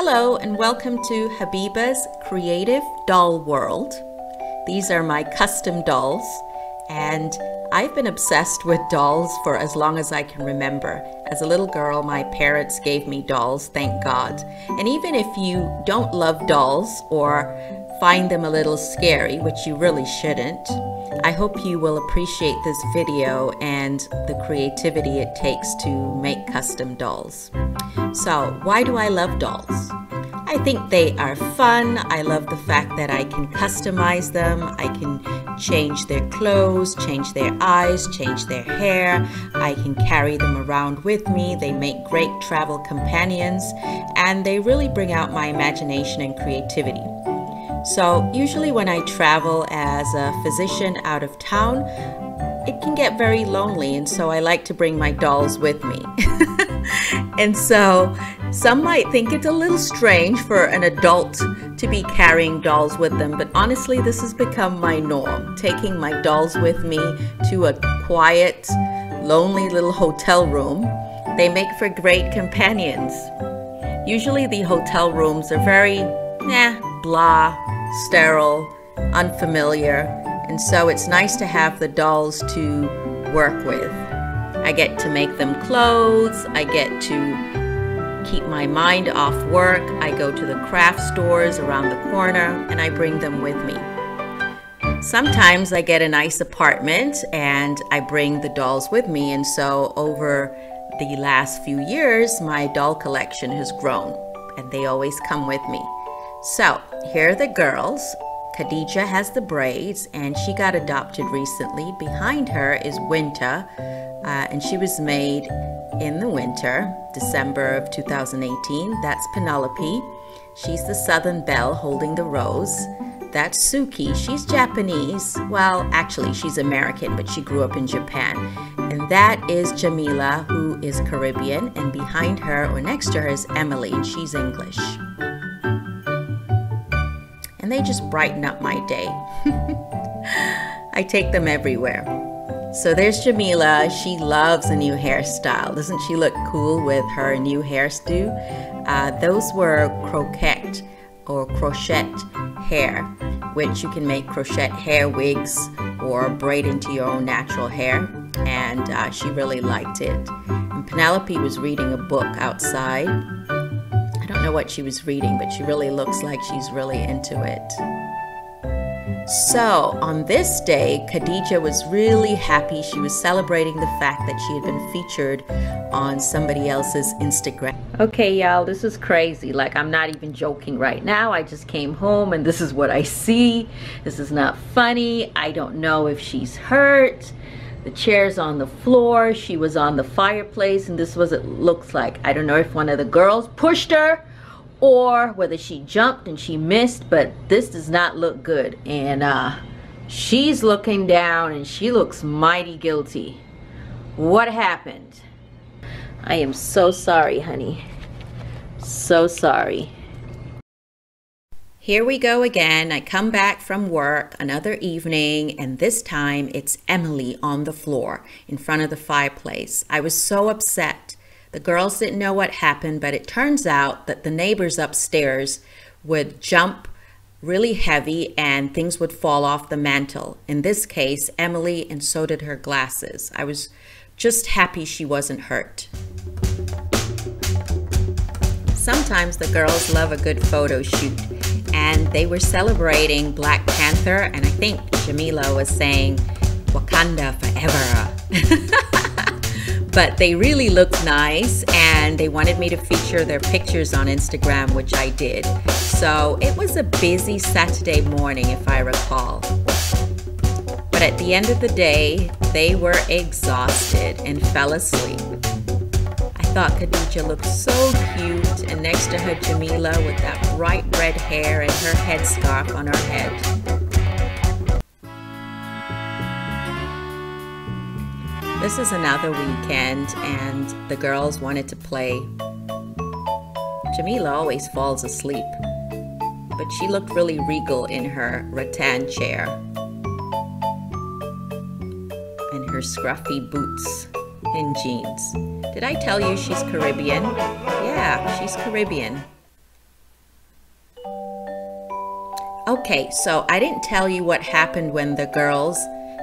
Hello and welcome to Habiba's Creative Doll World. These are my custom dolls and I've been obsessed with dolls for as long as I can remember. As a little girl, my parents gave me dolls, thank God. And even if you don't love dolls or find them a little scary, which you really shouldn't, I hope you will appreciate this video and the creativity it takes to make custom dolls. So, why do I love dolls? I think they are fun. I love the fact that I can customize them. I can change their clothes, change their eyes, change their hair. I can carry them around with me. They make great travel companions and they really bring out my imagination and creativity. So, usually, when I travel as a physician out of town, it can get very lonely, and so I like to bring my dolls with me. and so, some might think it's a little strange for an adult to be carrying dolls with them, but honestly, this has become my norm. Taking my dolls with me to a quiet, lonely little hotel room. They make for great companions. Usually, the hotel rooms are very, nah, blah, sterile, unfamiliar, and so it's nice to have the dolls to work with. I get to make them clothes, I get to keep my mind off work, I go to the craft stores around the corner and I bring them with me. Sometimes I get a nice apartment and I bring the dolls with me, and so over the last few years, my doll collection has grown and they always come with me. So here are the girls. Khadija has the braids and she got adopted recently. Behind her is Winter uh, and she was made in the winter, December of 2018. That's Penelope. She's the Southern Belle holding the rose. That's Suki. She's Japanese. Well, actually, she's American, but she grew up in Japan. And that is Jamila, who is Caribbean. And behind her, or next to her, is Emily, and she's English. And they just brighten up my day. I take them everywhere. So there's Jamila. She loves a new hairstyle. Doesn't she look cool with her new hairstyle? Uh, those were croquette or crochet hair, which you can make crochet hair wigs or braid into your own natural hair. And uh, she really liked it. And Penelope was reading a book outside. Don't know what she was reading, but she really looks like she's really into it. So, on this day, Khadija was really happy. She was celebrating the fact that she had been featured on somebody else's Instagram. Okay, y'all, this is crazy. Like, I'm not even joking right now. I just came home and this is what I see. This is not funny. I don't know if she's hurt. The chair's on the floor. She was on the fireplace, and this was it looks like. I don't know if one of the girls pushed her or whether she jumped and she missed, but this does not look good. And uh, she's looking down and she looks mighty guilty. What happened? I am so sorry, honey. So sorry. Here we go again. I come back from work another evening, and this time it's Emily on the floor in front of the fireplace. I was so upset the girls didn't know what happened, but it turns out that the neighbors upstairs would jump really heavy and things would fall off the mantle. In this case, Emily, and so did her glasses. I was just happy she wasn't hurt. Sometimes the girls love a good photo shoot, and they were celebrating Black Panther, and I think Jamila was saying, Wakanda forever. but they really looked nice and they wanted me to feature their pictures on Instagram, which I did. So it was a busy Saturday morning, if I recall. But at the end of the day, they were exhausted and fell asleep. I thought Khadija looked so cute, and next to her, Jamila with that bright red hair and her headscarf on her head. This is another weekend, and the girls wanted to play. Jamila always falls asleep, but she looked really regal in her rattan chair and her scruffy boots and jeans. Did I tell you she's Caribbean? Yeah, she's Caribbean. Okay, so I didn't tell you what happened when the girls,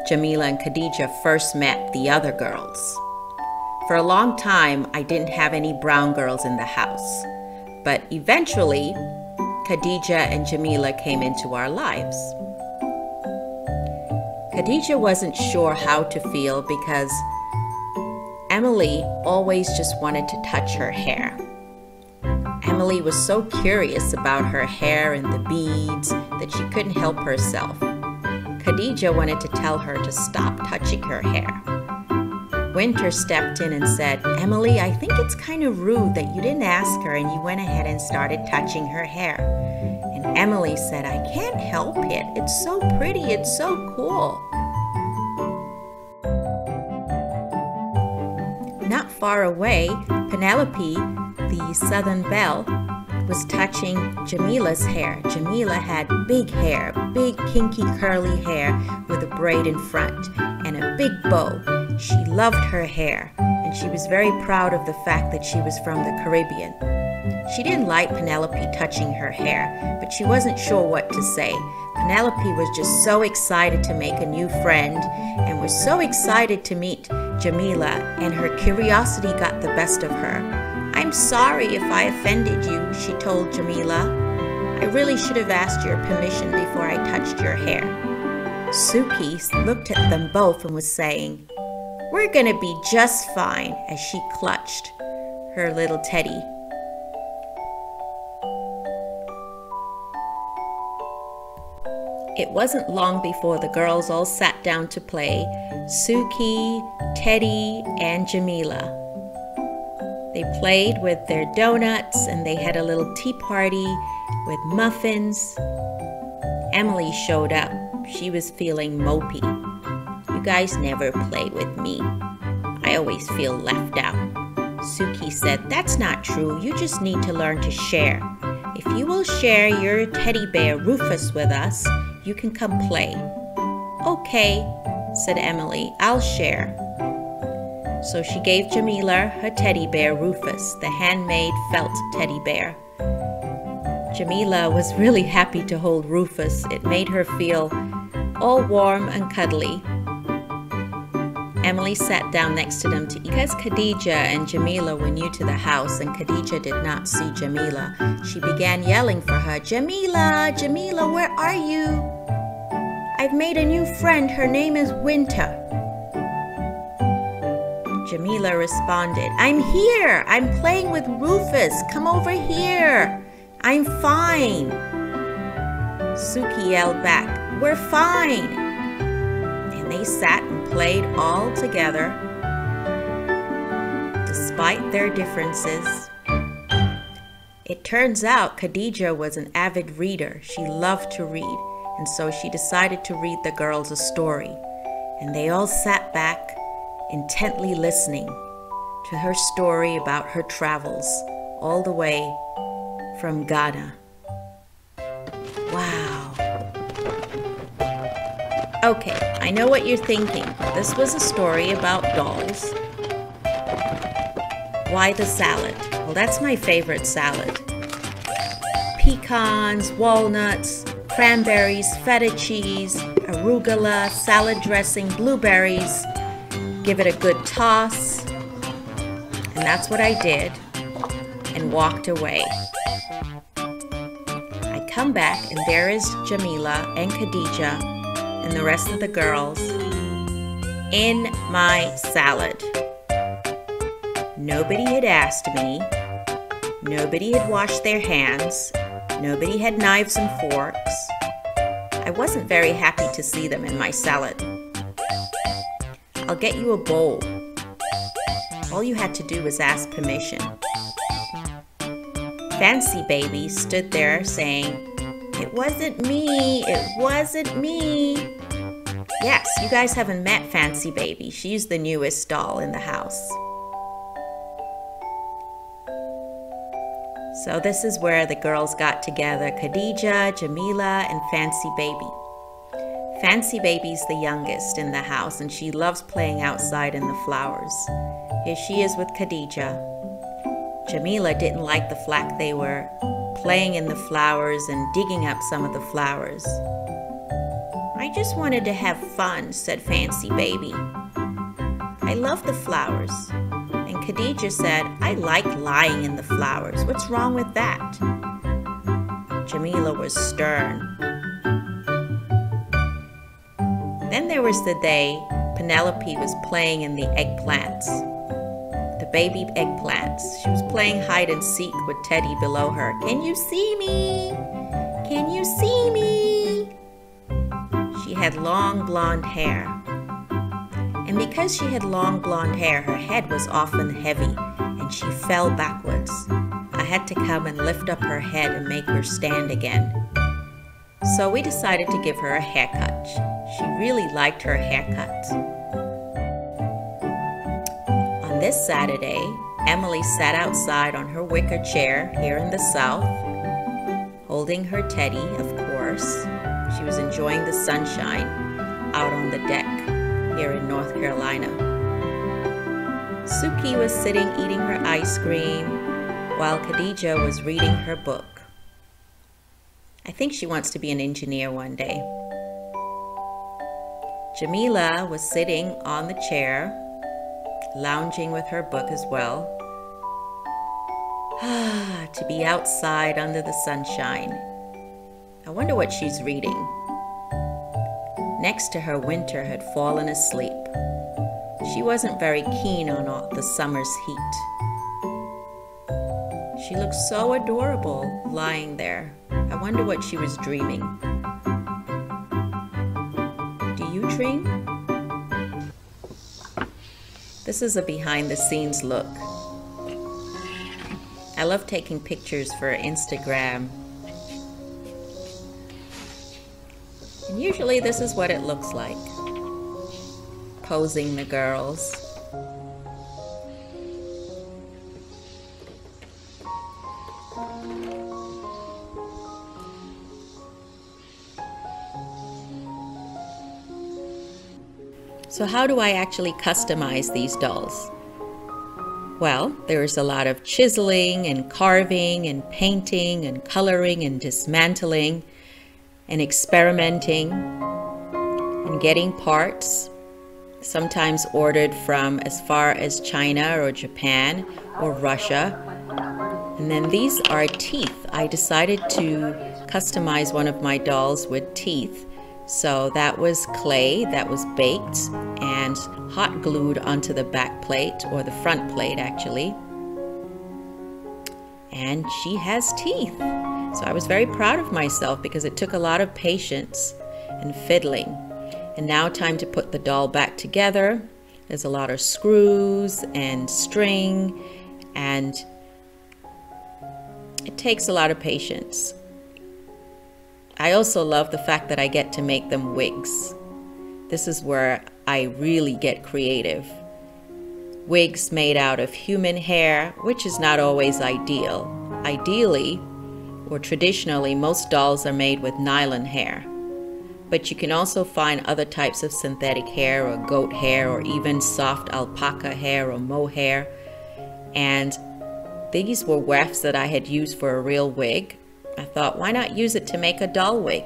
Jamila and Khadija, first met the other girls. For a long time, I didn't have any brown girls in the house. But eventually, Khadija and Jamila came into our lives. Khadija wasn't sure how to feel because Emily always just wanted to touch her hair. Emily was so curious about her hair and the beads that she couldn't help herself. Khadija wanted to tell her to stop touching her hair. Winter stepped in and said, Emily, I think it's kind of rude that you didn't ask her and you went ahead and started touching her hair. And Emily said, I can't help it. It's so pretty. It's so cool. Not far away, Penelope, the Southern Belle, was touching Jamila's hair. Jamila had big hair, big kinky curly hair with a braid in front and a big bow. She loved her hair and she was very proud of the fact that she was from the Caribbean. She didn't like Penelope touching her hair, but she wasn't sure what to say. Penelope was just so excited to make a new friend and was so excited to meet Jamila, and her curiosity got the best of her. Sorry if I offended you, she told Jamila. I really should have asked your permission before I touched your hair. Suki looked at them both and was saying, We're gonna be just fine, as she clutched her little teddy. It wasn't long before the girls all sat down to play Suki, Teddy, and Jamila. They played with their donuts and they had a little tea party with muffins. Emily showed up. She was feeling mopey. You guys never play with me. I always feel left out. Suki said, That's not true. You just need to learn to share. If you will share your teddy bear Rufus with us, you can come play. Okay, said Emily. I'll share. So she gave Jamila her teddy bear Rufus, the handmade felt teddy bear. Jamila was really happy to hold Rufus. It made her feel all warm and cuddly. Emily sat down next to them to eat. Because Khadija and Jamila were new to the house and Khadija did not see Jamila, she began yelling for her, Jamila, Jamila, where are you? I've made a new friend. Her name is Winter. Jamila responded, I'm here. I'm playing with Rufus. Come over here. I'm fine. Suki yelled back, We're fine. And they sat and played all together, despite their differences. It turns out Khadija was an avid reader. She loved to read and so she decided to read the girls a story. And they all sat back, intently listening to her story about her travels all the way from Ghana. Wow. Okay, I know what you're thinking. This was a story about dolls. Why the salad? Well, that's my favorite salad. Pecans, walnuts, cranberries, feta cheese, arugula, salad dressing, blueberries. Give it a good toss. And that's what I did and walked away. I come back and there is Jamila and Khadija and the rest of the girls in my salad. Nobody had asked me. Nobody had washed their hands. Nobody had knives and forks. I wasn't very happy to see them in my salad. I'll get you a bowl. All you had to do was ask permission. Fancy Baby stood there saying, It wasn't me, it wasn't me. Yes, you guys haven't met Fancy Baby. She's the newest doll in the house. So this is where the girls got together, Khadija, Jamila, and Fancy Baby. Fancy Baby's the youngest in the house and she loves playing outside in the flowers. Here she is with Khadija. Jamila didn't like the flack they were playing in the flowers and digging up some of the flowers. I just wanted to have fun, said Fancy Baby. I love the flowers. And Khadija said, I like lying in the flowers. What's wrong with that? Jamila was stern. Then there was the day Penelope was playing in the eggplants. The baby eggplants. She was playing hide and seek with Teddy below her. Can you see me? Can you see me? She had long blonde hair. And because she had long blonde hair, her head was often heavy and she fell backwards. I had to come and lift up her head and make her stand again. So we decided to give her a haircut. She really liked her haircut. On this Saturday, Emily sat outside on her wicker chair here in the South, holding her teddy, of course. She was enjoying the sunshine out on the deck here in North Carolina. Suki was sitting eating her ice cream while Khadija was reading her book. I think she wants to be an engineer one day. Jamila was sitting on the chair, lounging with her book as well. Ah, to be outside under the sunshine. I wonder what she's reading. Next to her, Winter had fallen asleep. She wasn't very keen on the summer's heat. She looked so adorable lying there. I wonder what she was dreaming. This is a behind the scenes look. I love taking pictures for Instagram. And usually this is what it looks like. Posing the girls. So how do I actually customize these dolls? Well, there's a lot of chiseling and carving and painting and coloring and dismantling and experimenting and getting parts, sometimes ordered from as far as China or Japan or Russia. And then these are teeth. I decided to customize one of my dolls with teeth so that was clay that was baked and hot glued onto the back plate or the front plate actually. And she has teeth. So I was very proud of myself because it took a lot of patience and fiddling. And now time to put the doll back together. There's a lot of screws and string and it takes a lot of patience. I also love the fact that I get to make them wigs. This is where I really get creative. Wigs made out of human hair, which is not always ideal. Ideally, or traditionally, most dolls are made with nylon hair. But you can also find other types of synthetic hair or goat hair or even soft alpaca hair or mohair. And these were wefts that I had used for a real wig I thought, why not use it to make a doll wig?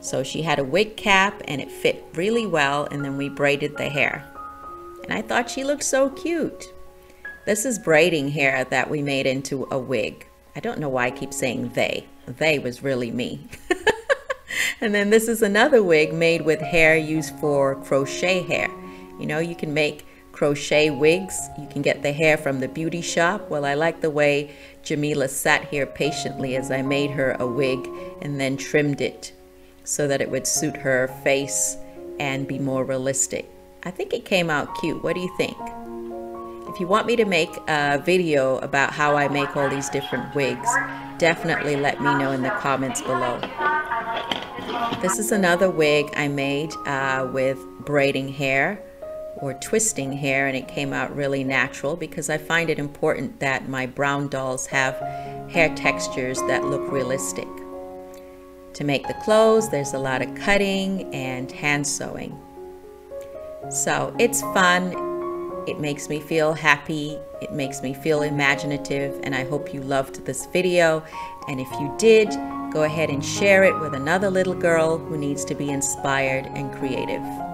So she had a wig cap and it fit really well and then we braided the hair. And I thought she looked so cute. This is braiding hair that we made into a wig. I don't know why I keep saying they. They was really me. and then this is another wig made with hair used for crochet hair. You know, you can make crochet wigs. You can get the hair from the beauty shop. Well, I like the way Jamila sat here patiently as I made her a wig and then trimmed it so that it would suit her face and be more realistic. I think it came out cute. What do you think? If you want me to make a video about how I make all these different wigs, definitely let me know in the comments below. This is another wig I made uh, with braiding hair or twisting hair and it came out really natural because I find it important that my brown dolls have hair textures that look realistic. To make the clothes, there's a lot of cutting and hand sewing. So it's fun, it makes me feel happy, it makes me feel imaginative, and I hope you loved this video And if you did, go ahead and share it with another little girl who needs to be inspired and creative.